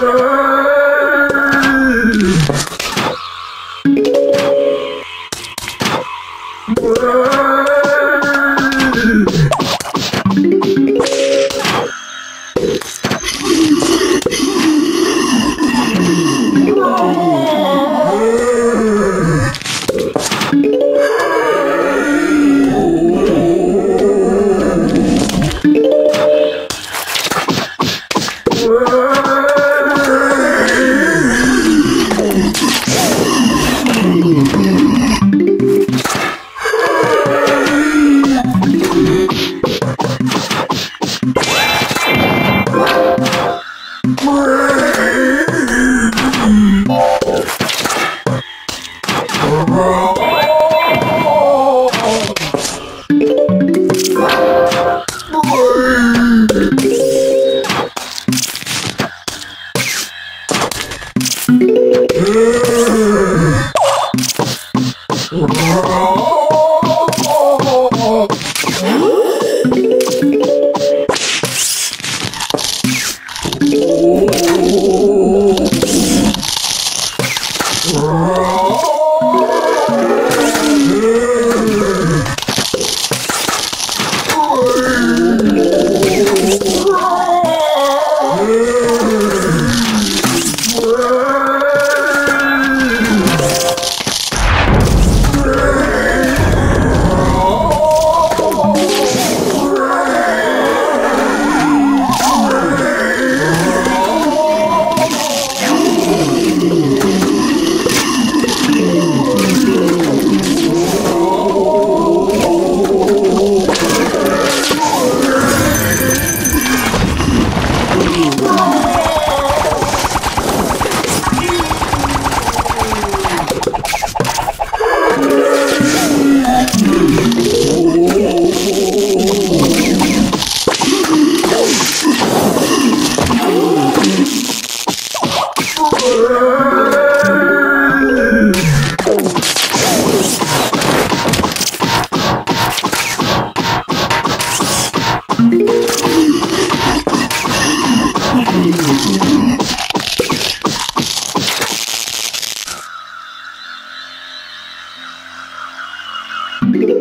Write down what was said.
Lord. Roll. Hollywood. Thank you.